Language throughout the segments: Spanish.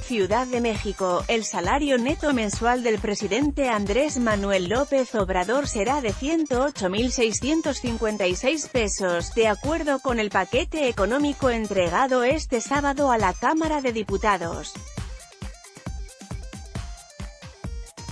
Ciudad de México, el salario neto mensual del presidente Andrés Manuel López Obrador será de 108.656 pesos, de acuerdo con el paquete económico entregado este sábado a la Cámara de Diputados.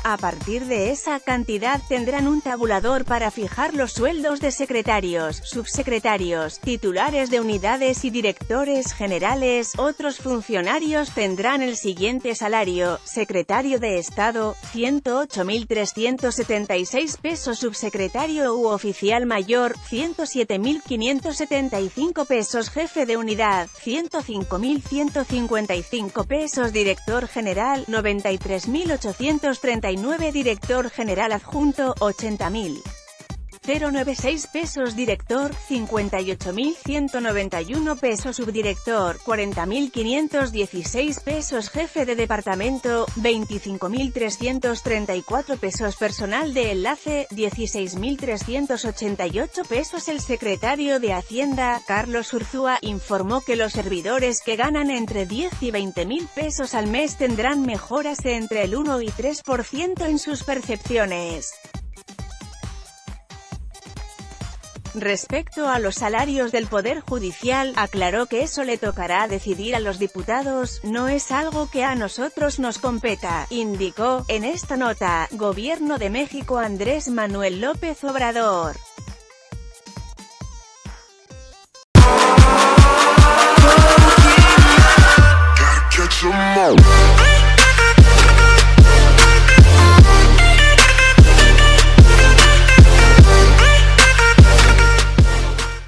A partir de esa cantidad tendrán un tabulador para fijar los sueldos de secretarios, subsecretarios, titulares de unidades y directores generales. Otros funcionarios tendrán el siguiente salario, secretario de Estado, 108.376 pesos. Subsecretario u oficial mayor, 107.575 pesos. Jefe de unidad, 105.155 pesos. Director general, 93.830 Director General Adjunto, 80.000. 096 pesos director, 58.191 pesos subdirector, 40.516 pesos jefe de departamento, 25.334 pesos personal de enlace, 16.388 pesos el secretario de Hacienda, Carlos Urzúa, informó que los servidores que ganan entre 10 y 20.000 pesos al mes tendrán mejoras entre el 1 y 3% en sus percepciones. Respecto a los salarios del Poder Judicial, aclaró que eso le tocará decidir a los diputados, no es algo que a nosotros nos competa, indicó, en esta nota, Gobierno de México Andrés Manuel López Obrador.